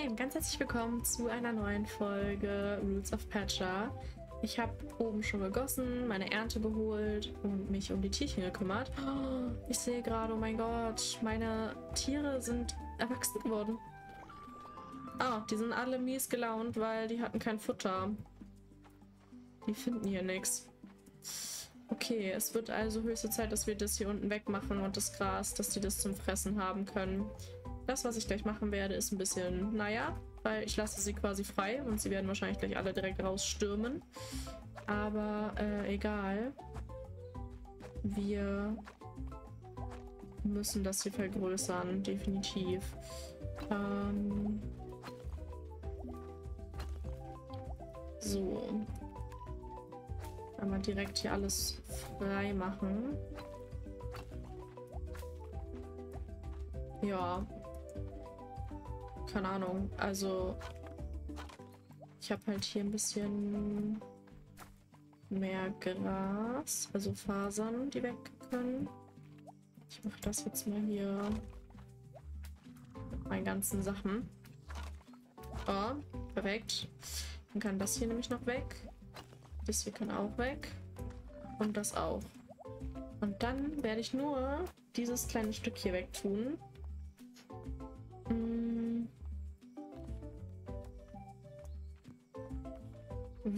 Hi und ganz herzlich willkommen zu einer neuen Folge Rules of Patcher. Ich habe oben schon gegossen, meine Ernte geholt und mich um die Tierchen gekümmert. Ich sehe gerade, oh mein Gott, meine Tiere sind erwachsen geworden. Ah, die sind alle mies gelaunt, weil die hatten kein Futter. Die finden hier nichts. Okay, es wird also höchste Zeit, dass wir das hier unten wegmachen und das Gras, dass die das zum Fressen haben können. Das, was ich gleich machen werde, ist ein bisschen, naja, weil ich lasse sie quasi frei und sie werden wahrscheinlich gleich alle direkt rausstürmen. Aber äh, egal. Wir müssen das hier vergrößern, definitiv. Ähm so. Einmal direkt hier alles frei machen. Ja, keine Ahnung. Also ich habe halt hier ein bisschen mehr Gras, also Fasern, die weg können. Ich mache das jetzt mal hier mit meinen ganzen Sachen. Oh, perfekt. Dann kann das hier nämlich noch weg. Das hier kann auch weg. Und das auch. Und dann werde ich nur dieses kleine Stück hier wegtun.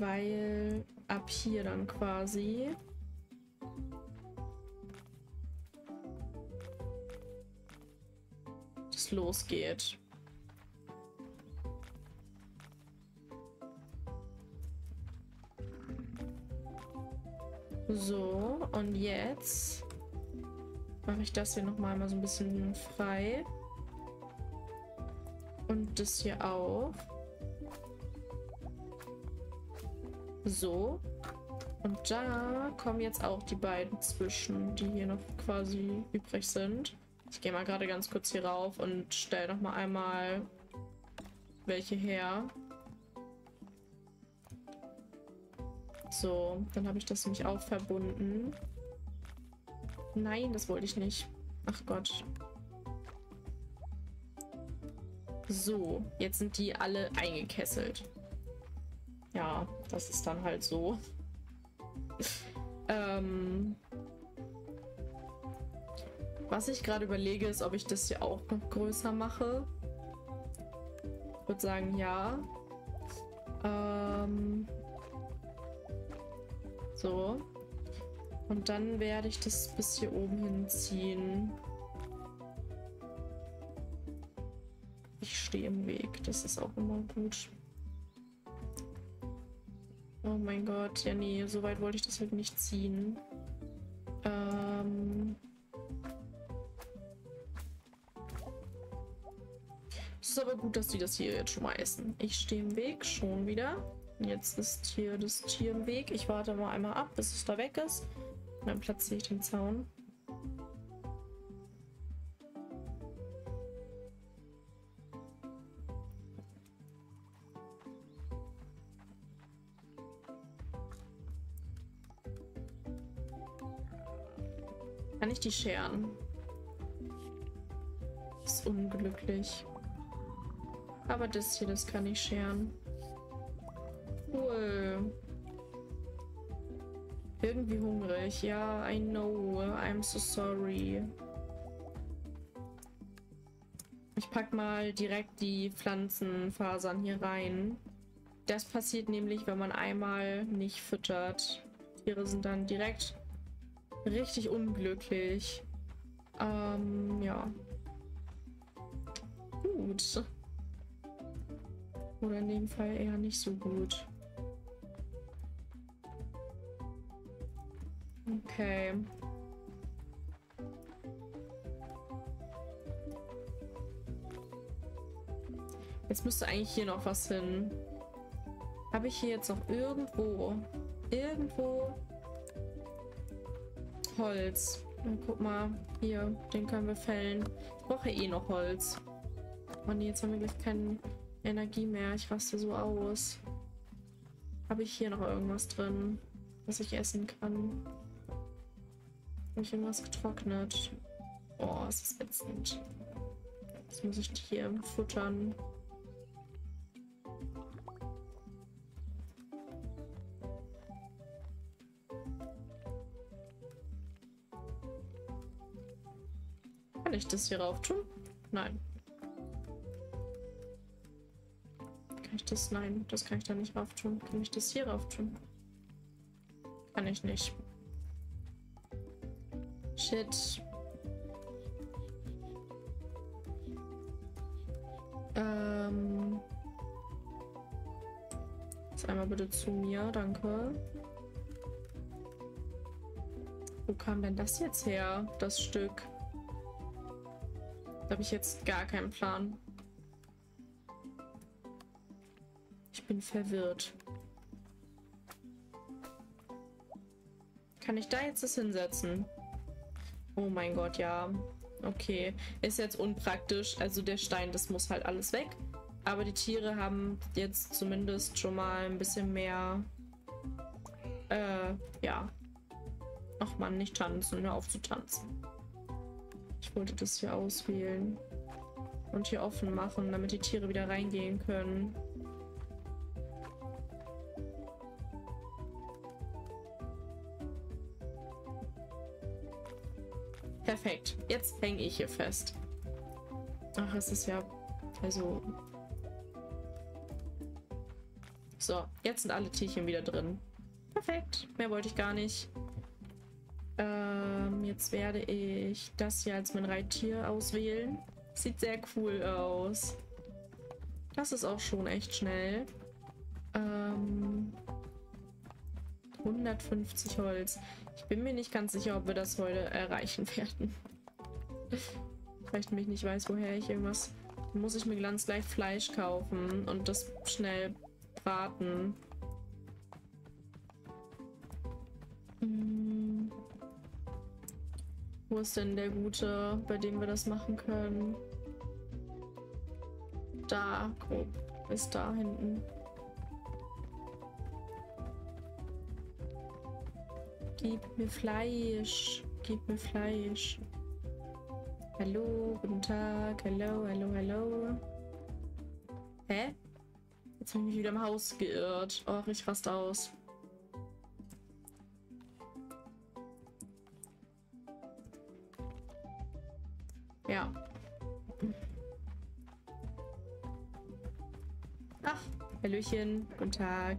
Weil ab hier dann quasi das losgeht. So, und jetzt mache ich das hier nochmal mal so ein bisschen frei. Und das hier auch. So. Und da kommen jetzt auch die beiden zwischen, die hier noch quasi übrig sind. Ich gehe mal gerade ganz kurz hier rauf und stelle noch mal einmal welche her. So, dann habe ich das nämlich auch verbunden. Nein, das wollte ich nicht. Ach Gott. So, jetzt sind die alle eingekesselt ja, das ist dann halt so. ähm, was ich gerade überlege, ist, ob ich das hier auch noch größer mache. Ich würde sagen, ja. Ähm, so. Und dann werde ich das bis hier oben hinziehen. Ich stehe im Weg. Das ist auch immer gut. Oh mein Gott, ja nee, so weit wollte ich das halt nicht ziehen. Ähm... Es ist aber gut, dass die das hier jetzt schon mal essen. Ich stehe im Weg, schon wieder. Jetzt ist hier das Tier im Weg. Ich warte mal einmal ab, bis es da weg ist. Und dann platziere ich den Zaun. Die scheren? Ist unglücklich. Aber das hier, das kann ich scheren. Cool. Irgendwie hungrig. Ja, I know. I'm so sorry. Ich pack mal direkt die Pflanzenfasern hier rein. Das passiert nämlich, wenn man einmal nicht füttert. Tiere sind dann direkt richtig unglücklich. Ähm, ja. Gut. Oder in dem Fall eher nicht so gut. Okay. Jetzt müsste eigentlich hier noch was hin. Habe ich hier jetzt noch irgendwo, irgendwo Holz. Na, guck mal, hier, den können wir fällen. Ich brauche eh noch Holz. Oh nee, jetzt haben wir gleich keine Energie mehr. Ich raste so aus. Habe ich hier noch irgendwas drin, was ich essen kann? Habe ich irgendwas getrocknet? Oh, es ist ätzend. Jetzt muss ich die hier futtern. Das hier rauf tun? Nein. Kann ich das? Nein, das kann ich da nicht rauf tun. Kann ich das hier rauf tun? Kann ich nicht. Shit. Ähm. Jetzt einmal bitte zu mir, danke. Wo kam denn das jetzt her, das Stück? Da habe ich jetzt gar keinen Plan. Ich bin verwirrt. Kann ich da jetzt das hinsetzen? Oh mein Gott, ja. Okay. Ist jetzt unpraktisch. Also der Stein, das muss halt alles weg. Aber die Tiere haben jetzt zumindest schon mal ein bisschen mehr... Äh, ja. Ach man, nicht tanzen. Hör auf zu tanzen. Ich wollte das hier auswählen. Und hier offen machen, damit die Tiere wieder reingehen können. Perfekt. Jetzt hänge ich hier fest. Ach, es ist ja... Also... So, jetzt sind alle Tierchen wieder drin. Perfekt. Mehr wollte ich gar nicht. Ähm, jetzt werde ich das hier als mein Reittier auswählen. Sieht sehr cool aus. Das ist auch schon echt schnell. Ähm, 150 Holz. Ich bin mir nicht ganz sicher, ob wir das heute erreichen werden. Vielleicht mich nicht weiß, woher ich irgendwas... Muss ich mir ganz gleich Fleisch kaufen und das schnell braten. Ist denn der Gute, bei dem wir das machen können? Da, grob. Ist da hinten. Gib mir Fleisch. Gib mir Fleisch. Hallo, guten Tag. Hallo, hallo, hallo. Hä? Jetzt habe ich mich wieder im Haus geirrt. Och, ich rast aus. Ja. Ach, Hallöchen. Guten Tag.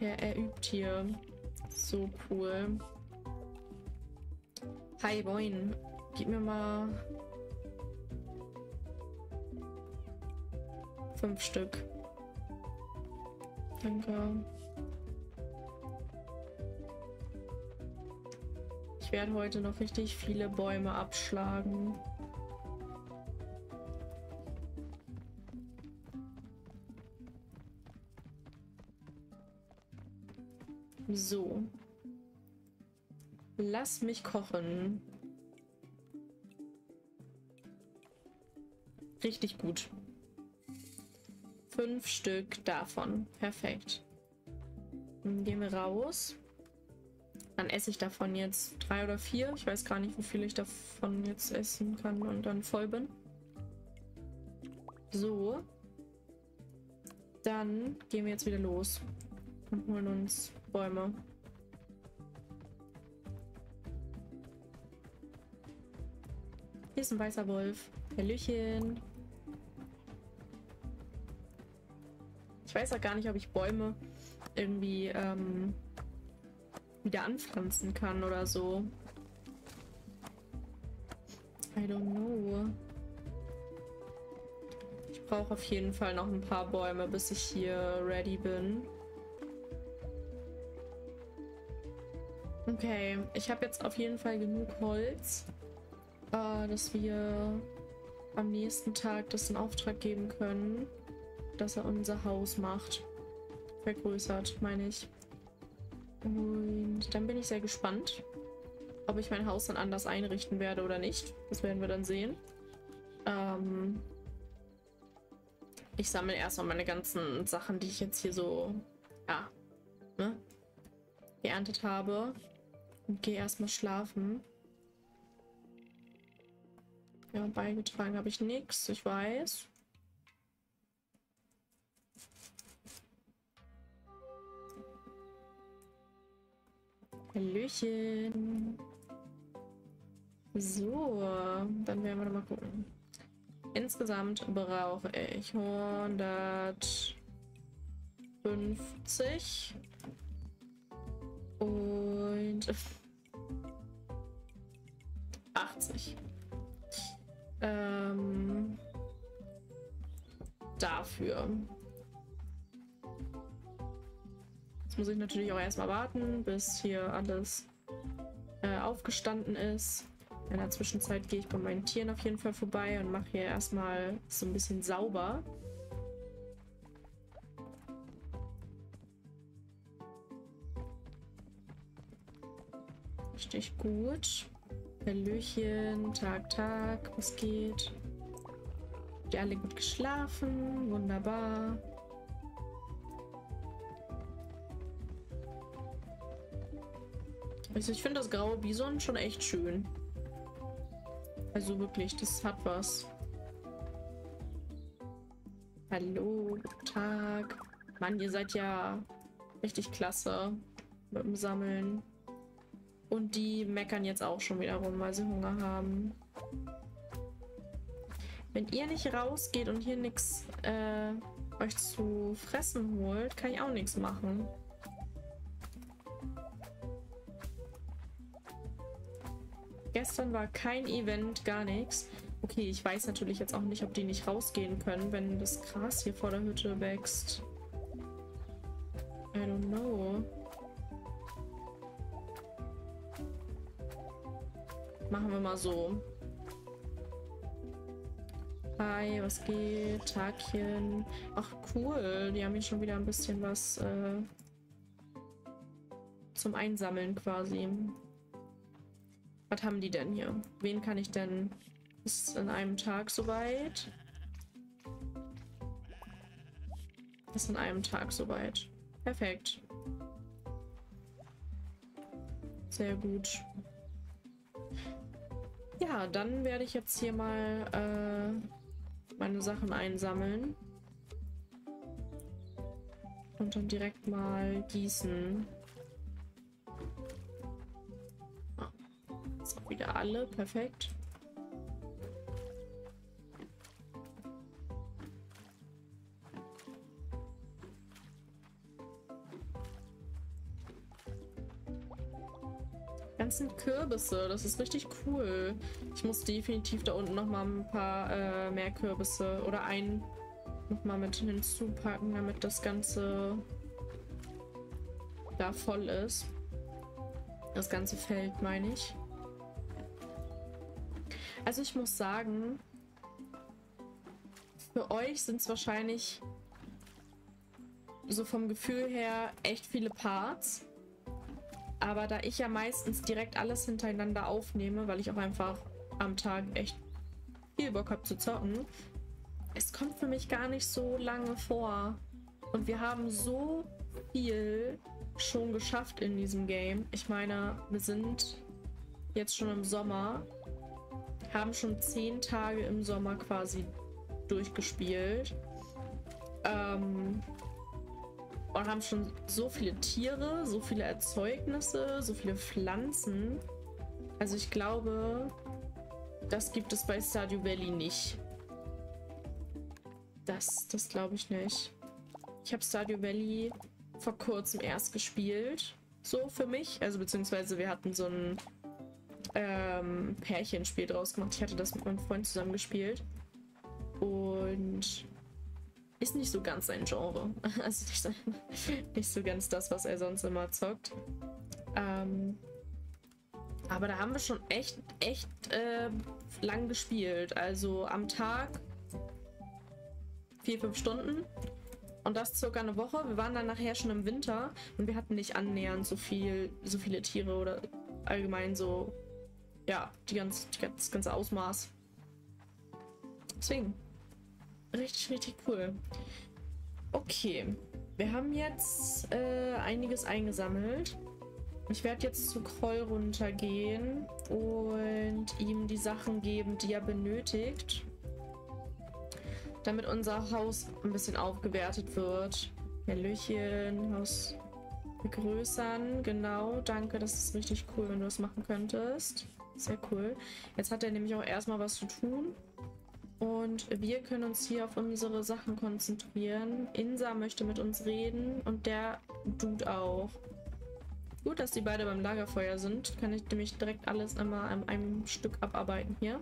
Ja, er übt hier. So cool. Hi, moin. Gib mir mal Fünf Stück. Danke. Ich werde heute noch richtig viele Bäume abschlagen. So. Lass mich kochen. Richtig gut. Fünf Stück davon. Perfekt. Dann gehen wir raus. Dann esse ich davon jetzt drei oder vier. Ich weiß gar nicht, wie viel ich davon jetzt essen kann und dann voll bin. So. Dann gehen wir jetzt wieder los und holen uns Bäume. Hier ist ein weißer Wolf. Hallöchen. Ich weiß auch gar nicht, ob ich Bäume irgendwie ähm, wieder anpflanzen kann oder so. I don't know. Ich brauche auf jeden Fall noch ein paar Bäume, bis ich hier ready bin. Okay, ich habe jetzt auf jeden Fall genug Holz, äh, dass wir am nächsten Tag das in Auftrag geben können dass er unser Haus macht. Vergrößert, meine ich. Und dann bin ich sehr gespannt, ob ich mein Haus dann anders einrichten werde oder nicht. Das werden wir dann sehen. Ähm ich sammle erstmal meine ganzen Sachen, die ich jetzt hier so, ja, ne, geerntet habe. Und gehe erstmal schlafen. Ja, beigetragen habe ich nichts, ich weiß. Hallöchen. So, dann werden wir mal gucken. Insgesamt brauche ich 150 und 80. Ähm, dafür. Jetzt muss ich natürlich auch erstmal warten, bis hier alles äh, aufgestanden ist. In der Zwischenzeit gehe ich bei meinen Tieren auf jeden Fall vorbei und mache hier erstmal so ein bisschen sauber. Richtig gut. Hallöchen, Tag, Tag, was geht? Habt ihr alle gut geschlafen? Wunderbar. Also ich finde das graue Bison schon echt schön. Also wirklich, das hat was. Hallo, guten Tag. Mann, ihr seid ja richtig klasse mit dem Sammeln. Und die meckern jetzt auch schon wieder rum, weil sie Hunger haben. Wenn ihr nicht rausgeht und hier nichts äh, euch zu fressen holt, kann ich auch nichts machen. Gestern war kein Event, gar nichts. Okay, ich weiß natürlich jetzt auch nicht, ob die nicht rausgehen können, wenn das Gras hier vor der Hütte wächst. I don't know. Machen wir mal so. Hi, was geht? Tagchen. Ach, cool. Die haben hier schon wieder ein bisschen was äh, zum Einsammeln quasi. Was haben die denn hier? Wen kann ich denn... Ist in einem Tag soweit? Ist in einem Tag soweit. Perfekt. Sehr gut. Ja, dann werde ich jetzt hier mal äh, meine Sachen einsammeln. Und dann direkt mal gießen. Alle. Perfekt. ganzen Kürbisse. Das ist richtig cool. Ich muss definitiv da unten noch mal ein paar äh, mehr Kürbisse oder ein noch mal mit hinzupacken, damit das Ganze da voll ist. Das ganze Feld, meine ich. Also ich muss sagen, für euch sind es wahrscheinlich so vom Gefühl her echt viele Parts. Aber da ich ja meistens direkt alles hintereinander aufnehme, weil ich auch einfach am Tag echt viel Bock habe zu zocken, es kommt für mich gar nicht so lange vor. Und wir haben so viel schon geschafft in diesem Game. Ich meine, wir sind jetzt schon im Sommer haben schon zehn Tage im Sommer quasi durchgespielt. Ähm, und haben schon so viele Tiere, so viele Erzeugnisse, so viele Pflanzen. Also ich glaube, das gibt es bei Stardew Valley nicht. Das, das glaube ich nicht. Ich habe Stardew Valley vor kurzem erst gespielt. So für mich. Also beziehungsweise wir hatten so ein ähm, Pärchenspiel draus gemacht. Ich hatte das mit meinem Freund zusammen gespielt. Und ist nicht so ganz sein Genre. Also nicht so, nicht so ganz das, was er sonst immer zockt. Ähm, aber da haben wir schon echt, echt äh, lang gespielt. Also am Tag vier, fünf Stunden. Und das circa eine Woche. Wir waren dann nachher schon im Winter und wir hatten nicht annähernd so viel, so viele Tiere oder allgemein so ja, die ganz, die ganz, das ganze Ausmaß. Deswegen. Richtig, richtig cool. Okay. Wir haben jetzt äh, einiges eingesammelt. Ich werde jetzt zu Kroll runtergehen und ihm die Sachen geben, die er benötigt. Damit unser Haus ein bisschen aufgewertet wird. Hallöchen, Haus Vergrößern, genau. Danke, das ist richtig cool, wenn du das machen könntest. Sehr cool. Jetzt hat er nämlich auch erstmal was zu tun. Und wir können uns hier auf unsere Sachen konzentrieren. Insa möchte mit uns reden und der Dude auch. Gut, dass die beide beim Lagerfeuer sind. Kann ich nämlich direkt alles einmal an einem Stück abarbeiten hier.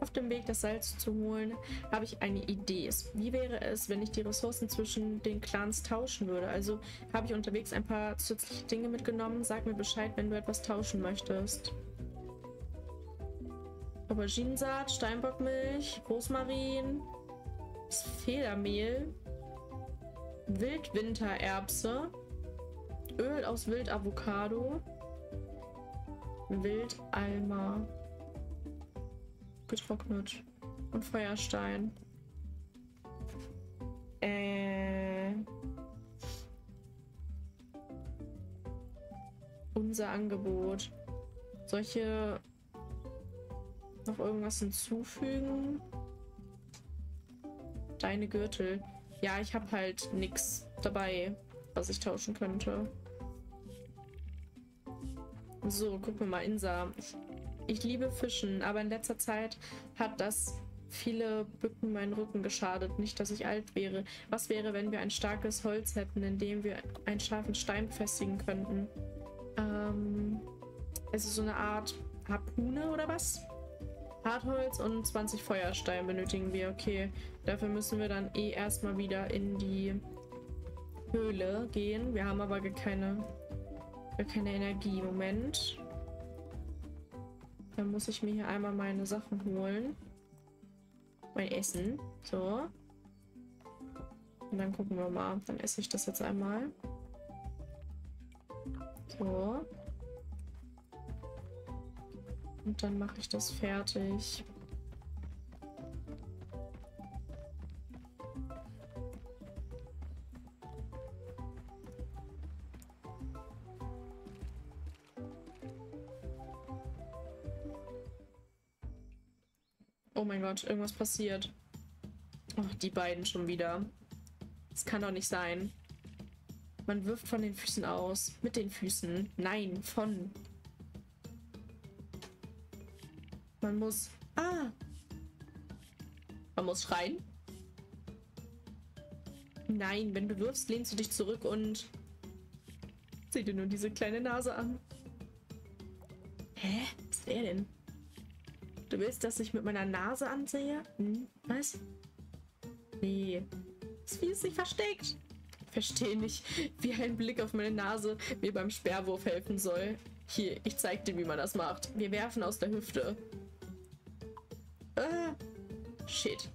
Auf dem Weg, das Salz zu holen, habe ich eine Idee. Wie wäre es, wenn ich die Ressourcen zwischen den Clans tauschen würde? Also habe ich unterwegs ein paar zusätzliche Dinge mitgenommen. Sag mir Bescheid, wenn du etwas tauschen möchtest. Auberginensaat, Steinbockmilch, Rosmarin, Federmehl, Wildwintererbse, Öl aus Wildavocado, Wildalma, getrocknet und Feuerstein. Äh, unser Angebot. Solche noch irgendwas hinzufügen? Deine Gürtel. Ja, ich habe halt nichts dabei, was ich tauschen könnte. So, gucken wir mal, Insa. Ich liebe Fischen, aber in letzter Zeit hat das viele Bücken meinen Rücken geschadet. Nicht, dass ich alt wäre. Was wäre, wenn wir ein starkes Holz hätten, in dem wir einen scharfen Stein befestigen könnten? Ähm, es ist so eine Art Harpune oder was? Hartholz und 20 Feuerstein benötigen wir. Okay, dafür müssen wir dann eh erstmal wieder in die Höhle gehen. Wir haben aber keine, keine Energie. Moment. Dann muss ich mir hier einmal meine Sachen holen. Mein Essen. So. Und dann gucken wir mal. Dann esse ich das jetzt einmal. So. Und dann mache ich das fertig. Oh mein Gott, irgendwas passiert. Oh, die beiden schon wieder. Das kann doch nicht sein. Man wirft von den Füßen aus. Mit den Füßen. Nein, von. Man muss... Ah! Man muss schreien? Nein, wenn du wirfst, lehnst du dich zurück und... Sieh dir nur diese kleine Nase an. Hä? Was der denn? Du willst, dass ich mit meiner Nase ansehe? Hm? Was? Nee. Das Vieh ist sich versteckt. Verstehe nicht, wie ein Blick auf meine Nase mir beim Sperrwurf helfen soll. Hier, ich zeig dir, wie man das macht. Wir werfen aus der Hüfte. Äh, shit.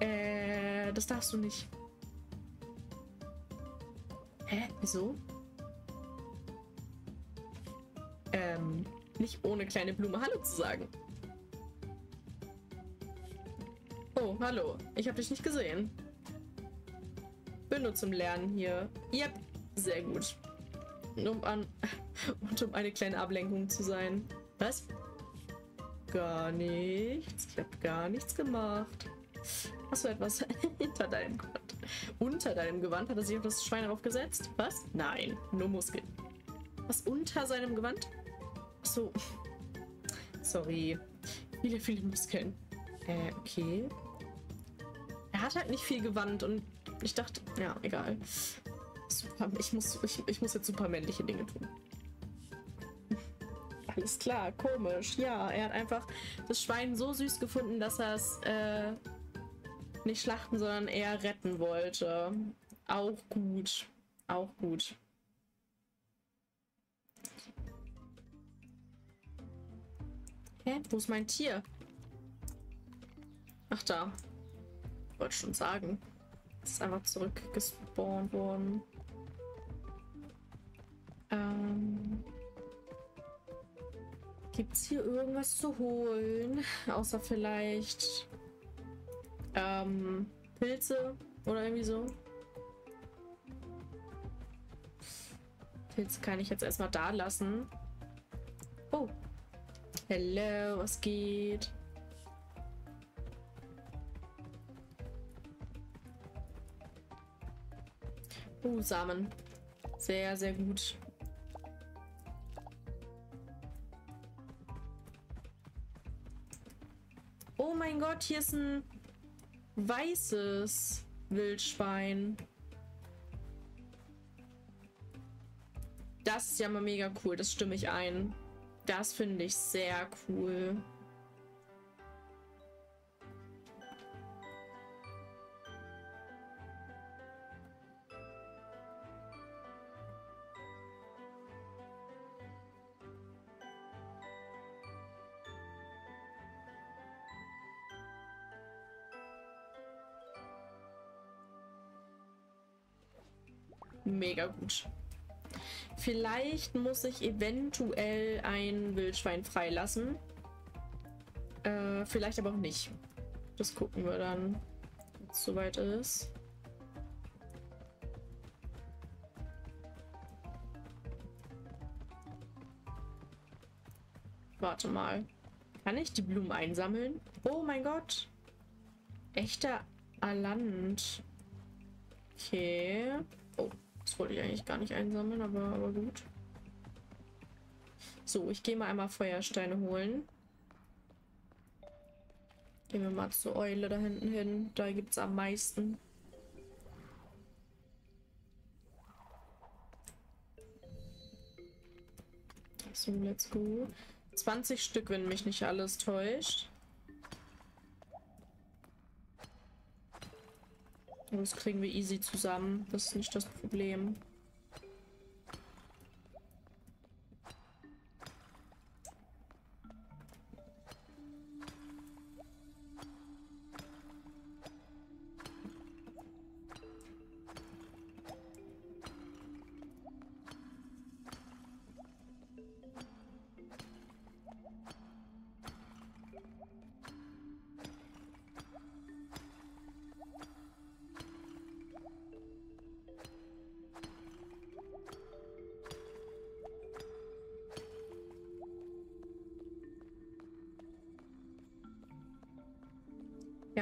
Äh, das darfst du nicht. Hä? Wieso? Ähm, nicht ohne kleine Blume Hallo zu sagen. Oh, hallo. Ich habe dich nicht gesehen. Bin nur zum Lernen hier. Yep, sehr gut. Um an und um eine kleine Ablenkung zu sein. Was? Gar nichts. Ich habe gar nichts gemacht. Hast du etwas hinter deinem Gewand? Unter deinem Gewand hat er sich auf das Schwein aufgesetzt? Was? Nein, nur Muskeln. Was unter seinem Gewand? so. Sorry. Viele, viele Muskeln. Äh, okay. Er hat halt nicht viel Gewand und ich dachte, ja, egal. Super, ich muss, ich, ich muss jetzt super männliche Dinge tun. Alles klar, komisch. Ja, er hat einfach das Schwein so süß gefunden, dass er es äh, nicht schlachten, sondern eher retten wollte. Auch gut. Auch gut. Hä? Wo ist mein Tier? Ach da. Wollte schon sagen. Ist einfach zurückgespawnt worden. Es hier irgendwas zu holen? Außer vielleicht ähm, Pilze oder irgendwie so. Pilze kann ich jetzt erstmal da lassen. Oh. Hello, was geht? Oh, Samen. Sehr, sehr gut. Gott, hier ist ein weißes Wildschwein. Das ist ja mal mega cool, das stimme ich ein. Das finde ich sehr cool. Mega gut. Vielleicht muss ich eventuell ein Wildschwein freilassen. Äh, vielleicht aber auch nicht. Das gucken wir dann, wenn es soweit ist. Warte mal. Kann ich die Blumen einsammeln? Oh mein Gott. Echter Aland. Okay. Das wollte ich eigentlich gar nicht einsammeln, aber, aber gut. So, ich gehe mal einmal Feuersteine holen. Gehen wir mal zur Eule da hinten hin. Da gibt es am meisten. So, let's go. 20 Stück, wenn mich nicht alles täuscht. Das kriegen wir easy zusammen. Das ist nicht das Problem.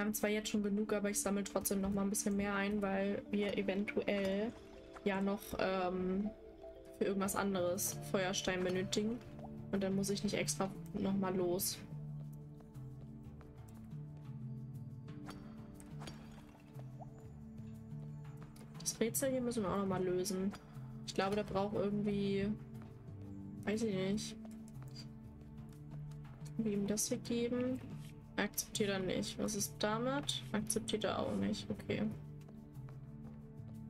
Wir haben zwar jetzt schon genug, aber ich sammle trotzdem noch mal ein bisschen mehr ein, weil wir eventuell ja noch ähm, für irgendwas anderes Feuerstein benötigen. Und dann muss ich nicht extra noch mal los. Das Rätsel hier müssen wir auch noch mal lösen. Ich glaube, da braucht irgendwie... Weiß ich nicht. Wie ihm das hier geben? Akzeptiert er nicht. Was ist damit? Akzeptiert er auch nicht. Okay.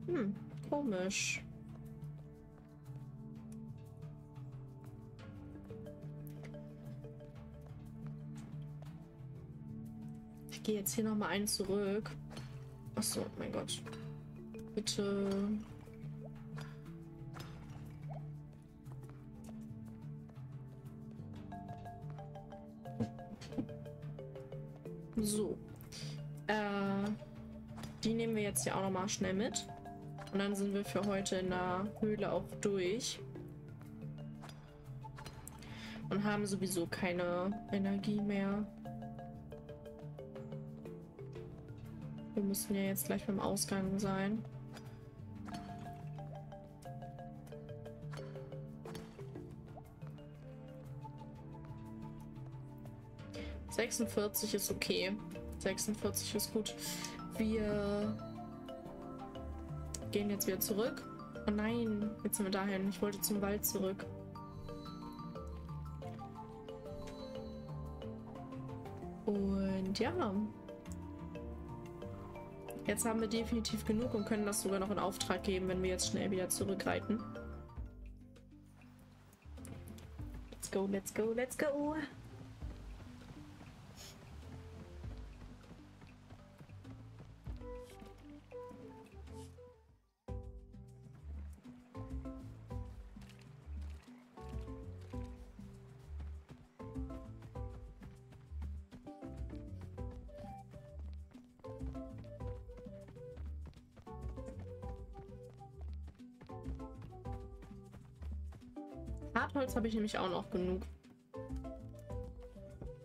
Hm, komisch. Ich gehe jetzt hier noch mal einen zurück. Achso, mein Gott. Bitte. So. Äh, die nehmen wir jetzt ja auch noch mal schnell mit. Und dann sind wir für heute in der Höhle auch durch. Und haben sowieso keine Energie mehr. Wir müssen ja jetzt gleich beim Ausgang sein. 46 ist okay. 46 ist gut. Wir gehen jetzt wieder zurück. Oh nein, jetzt sind wir dahin. Ich wollte zum Wald zurück. Und ja. Jetzt haben wir definitiv genug und können das sogar noch in Auftrag geben, wenn wir jetzt schnell wieder zurückreiten. Let's go, let's go, let's go. Hartholz habe ich nämlich auch noch genug.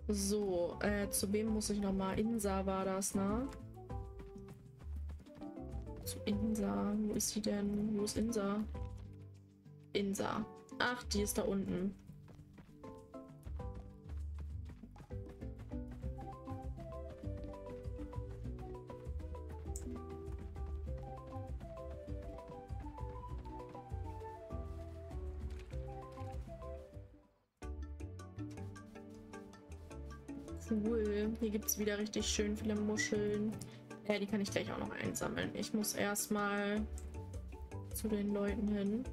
So, äh, zu wem muss ich noch mal? Insa war das, ne? Zu Insa. Wo ist sie denn? Wo ist Insa? Insa. Ach, die ist da unten. Cool. Hier gibt es wieder richtig schön viele Muscheln. Ja, die kann ich gleich auch noch einsammeln. Ich muss erstmal zu den Leuten hin,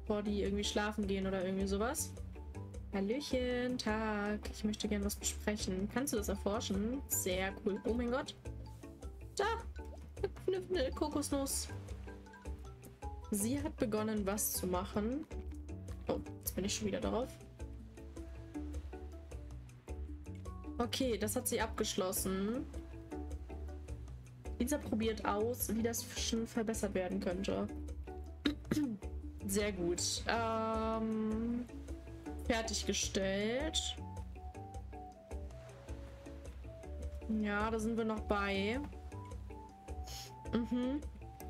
bevor die irgendwie schlafen gehen oder irgendwie sowas. Hallöchen, Tag. Ich möchte gerne was besprechen. Kannst du das erforschen? Sehr cool. Oh mein Gott. Da! Eine, eine Kokosnuss. Sie hat begonnen, was zu machen. Oh, jetzt bin ich schon wieder drauf. Okay, das hat sie abgeschlossen. Lisa probiert aus, wie das Fischen verbessert werden könnte. Sehr gut. Ähm, fertiggestellt. Ja, da sind wir noch bei. Mhm.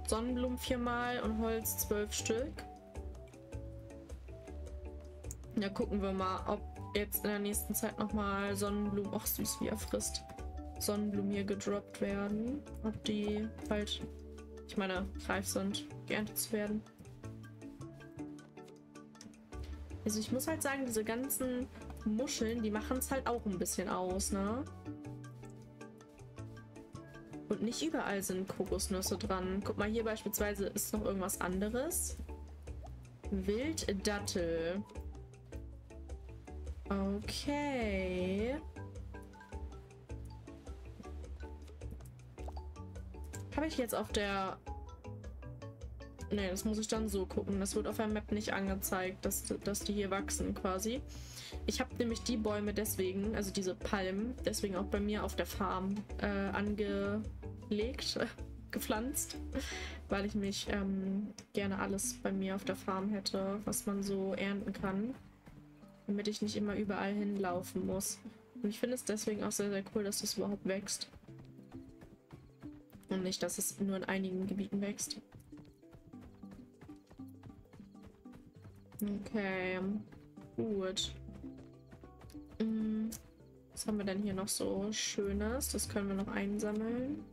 Sonnenblumen viermal und Holz zwölf Stück. Ja, gucken wir mal, ob jetzt in der nächsten Zeit nochmal Sonnenblumen, ach süß, wie er frisst, Sonnenblumen hier gedroppt werden. Ob die bald, ich meine, reif sind, geerntet zu werden. Also ich muss halt sagen, diese ganzen Muscheln, die machen es halt auch ein bisschen aus, ne? Und nicht überall sind Kokosnüsse dran. Guck mal, hier beispielsweise ist noch irgendwas anderes. Wilddattel. Okay. Habe ich jetzt auf der... Ne, das muss ich dann so gucken. Das wird auf der Map nicht angezeigt, dass, dass die hier wachsen quasi. Ich habe nämlich die Bäume deswegen, also diese Palmen, deswegen auch bei mir auf der Farm äh, angelegt, gepflanzt, weil ich mich ähm, gerne alles bei mir auf der Farm hätte, was man so ernten kann damit ich nicht immer überall hinlaufen muss. Und ich finde es deswegen auch sehr, sehr cool, dass das überhaupt wächst. Und nicht, dass es nur in einigen Gebieten wächst. Okay, gut. Hm, was haben wir denn hier noch so Schönes? Das können wir noch einsammeln.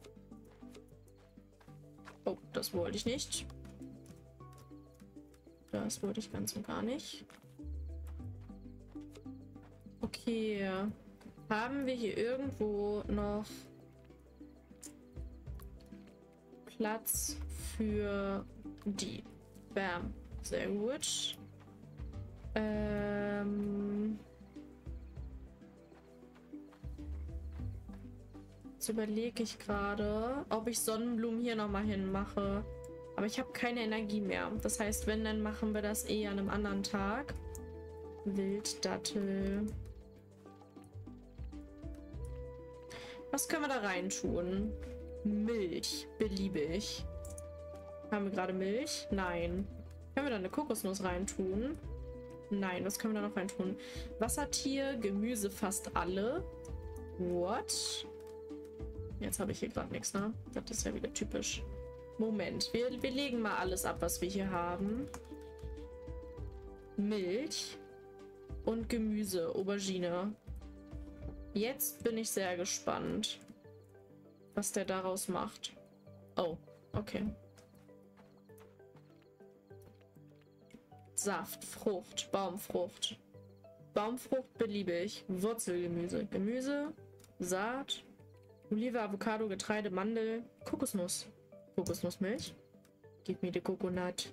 Oh, das wollte ich nicht. Das wollte ich ganz und gar nicht. Okay. Haben wir hier irgendwo noch Platz für die? Bam. Sehr gut. Ähm... Jetzt überlege ich gerade, ob ich Sonnenblumen hier nochmal hinmache. Aber ich habe keine Energie mehr. Das heißt, wenn, dann machen wir das eh an einem anderen Tag. Wilddattel. Was können wir da rein tun? Milch. Beliebig. Haben wir gerade Milch? Nein. Können wir da eine Kokosnuss reintun? Nein, was können wir da noch reintun? Wassertier, Gemüse fast alle. What? Jetzt habe ich hier gerade nichts, ne? Das ist ja wieder typisch. Moment, wir, wir legen mal alles ab, was wir hier haben. Milch und Gemüse, Aubergine. Jetzt bin ich sehr gespannt, was der daraus macht. Oh, okay. Saft, Frucht, Baumfrucht. Baumfrucht beliebig. Wurzelgemüse. Gemüse, Saat, Olive, Avocado, Getreide, Mandel, Kokosnuss. Kokosnussmilch. Gib mir die Coconut.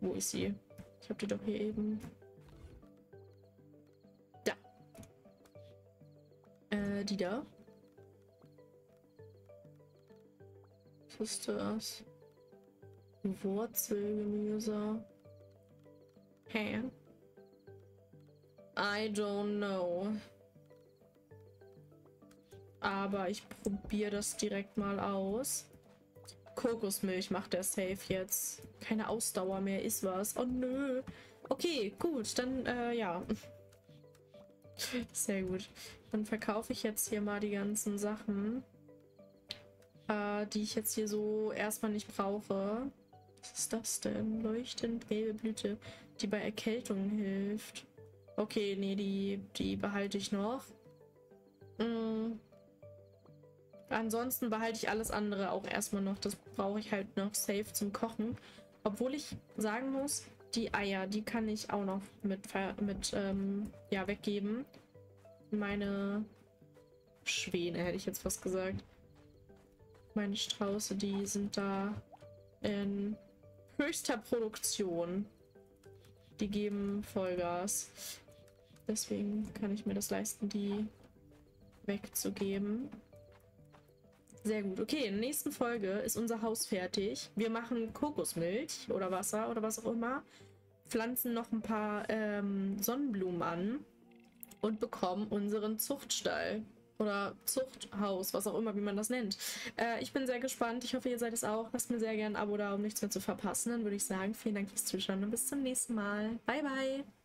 Wo ist sie? Ich habe die doch hier eben. Äh, die da. Was ist das? Wurzelgemüse. Hä? I don't know. Aber ich probiere das direkt mal aus. Kokosmilch macht der Safe jetzt. Keine Ausdauer mehr, ist was. Oh nö. Okay, gut, dann äh, ja. Sehr gut. Dann verkaufe ich jetzt hier mal die ganzen Sachen, äh, die ich jetzt hier so erstmal nicht brauche. Was ist das denn? Leuchtend gelbe Blüte, die bei Erkältung hilft. Okay, nee, die, die behalte ich noch. Mm. Ansonsten behalte ich alles andere auch erstmal noch. Das brauche ich halt noch safe zum Kochen. Obwohl ich sagen muss, die Eier, die kann ich auch noch mit, mit ähm, ja, weggeben. Meine Schwäne, hätte ich jetzt fast gesagt. Meine Strauße, die sind da in höchster Produktion. Die geben Vollgas. Deswegen kann ich mir das leisten, die wegzugeben. Sehr gut. Okay, in der nächsten Folge ist unser Haus fertig. Wir machen Kokosmilch oder Wasser oder was auch immer. Pflanzen noch ein paar ähm, Sonnenblumen an und bekommen unseren Zuchtstall oder Zuchthaus, was auch immer, wie man das nennt. Äh, ich bin sehr gespannt. Ich hoffe, ihr seid es auch. Lasst mir sehr gerne ein Abo da, um nichts mehr zu verpassen. Dann würde ich sagen, vielen Dank fürs Zuschauen und bis zum nächsten Mal. Bye, bye.